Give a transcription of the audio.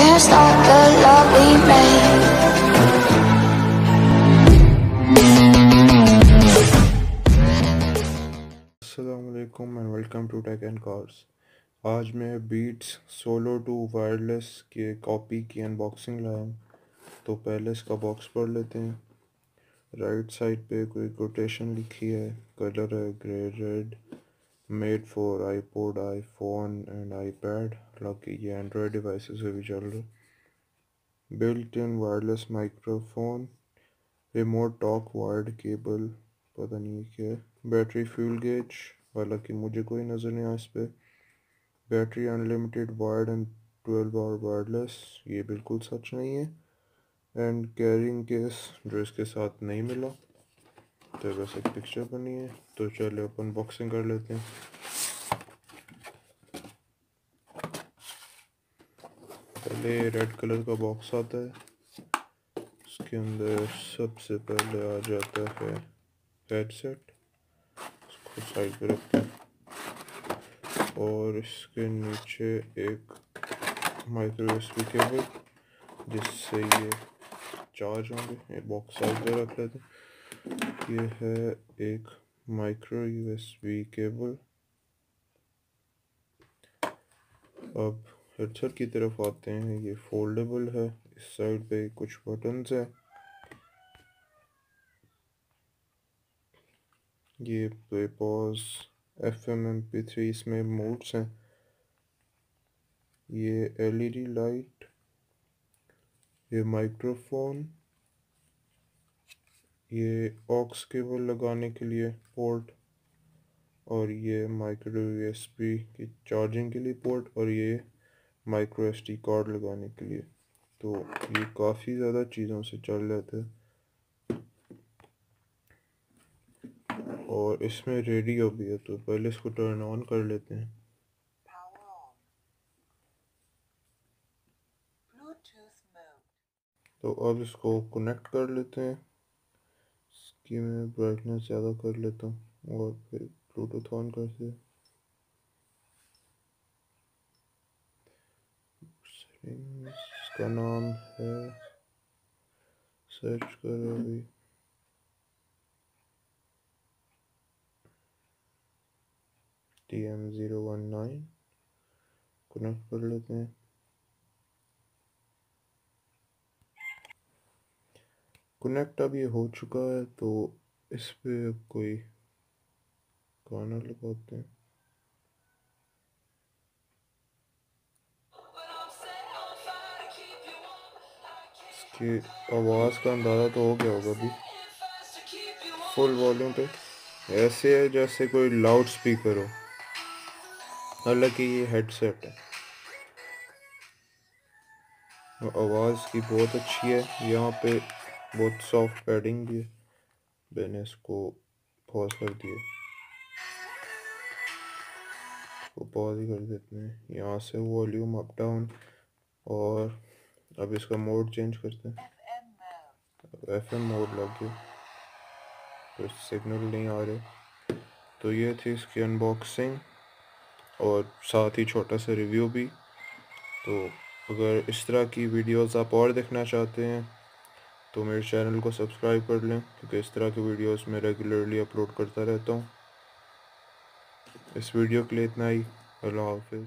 can't stop the love we made. السلام علیکم and welcome to tech and cars آج میں بیٹس سولو ٹو وائرلیس کے copy کی ان باکسنگ لایا ہوں۔ تو پہلے اس کا باکس پڑھ لیتے ہیں۔ رائٹ سائڈ پہ کوئی کوٹیشن لکھی ہے۔ کلر ہے grey red made for iPod iPhone and iPad حالانکہ یہ اینڈرائڈ ڈیوائسز سے بھی چل رہا built in wireless microphone remote talk wired cable پتہ نہیں کیا ہے بیٹری فیول گیج حالانکہ مجھے کوئی نظر نہیں آیا اس پہ battery unlimited wired and twelve hour wireless یہ بالکل سچ نہیں ہے اینڈ کیرنگ کیس جو اس کے ساتھ نہیں ملا تو بس ایک پکچر بنی ہے۔ تو چلے اپن باکسنگ کر لیتے ہیں۔ پہلے ریڈ کلر کا باکس آتا ہے۔ اس کے اندر سب سے پہلے آ جاتا ہے ہیڈ سیٹ اس کو سائڈ پہ رکھتے ہیں۔ اور اس کے نیچے ایک مائکرو ایس بی کیبل جس سے یہ چارج ہوں گے۔ یہ باکس سائڈ پہ رکھ لیتے ہیں۔ یہ ہے ایک micro U S B cable. اب ہیڈ سیٹ کی طرف آتے ہیں، یہ فولڈیبل ہے، اس سائڈ پہ کچھ بٹنز ہیں۔ یہ play pause, F M M P three, اس میں موڈس ہیں۔ یہ ایل ای ڈی لائٹ، یہ مائکرو فون یہ آکس کیبل لگانے کے لیے پورٹ اور یہ مائکرو یو ایس بی کی چارجنگ کے لیے پورٹ اور یہ مائکرو ایس ڈی کارڈ لگانے کے لیے۔ تو یہ کافی زیادہ چیزوں سے چل رہے تھے۔ اور اس میں ریڈیو بھی ہے تو پہلے اس کو ٹرن آن کر لیتے ہیں۔ تو اب اس کو کنیکٹ کر لیتے ہیں۔ اس کی میں برائٹنس زیادہ کر لیتا ہوں اور پھر بلوٹوتھ آن کرتے ہیں اس کا نام ہے سرچ کرو ابھی۔ T M zero one nine connect کر لیتے ہیں۔ کنیکٹ اب یہ ہو چکا ہے تو اس پہ کوئی گانا لگاتے ہیں۔ اس کی آواز کا اندازہ تو ہو گیا ہوگا ابھی۔ فل والیوم پہ۔ ایسے ہے جیسے کوئی لاؤڈ اسپیکر ہو۔ حالانکہ یہ ہیڈ سیٹ ہے آواز کی بہت اچھی ہے۔ یہاں پہ بہت سافٹ پیڈنگ بھی ہے۔ میں نے اس کو پاز کر دیا۔ اس کو پاز ہی کر دیتے ہیں۔ یہاں سے والیوم اپ ڈاؤن اور اب اس کا موڈ چینج کرتے ہیں۔ ایف ایم موڈ لگ گیا۔ سگنل نہیں آ رہے۔ تو یہ تھی اس کی انباکسنگ اور ساتھ ہی چھوٹا سا ریویو بھی۔ تو اگر اس طرح کی ویڈیوز آپ اور دیکھنا چاہتے ہیں تو میرے چینل کو سبسکرائب کر لیں، کیونکہ اس طرح کی ویڈیوز میں ریگولرلی اپلوڈ کرتا رہتا ہوں۔ اس ویڈیو کے لیے اتنا ہی۔ اللہ حافظ۔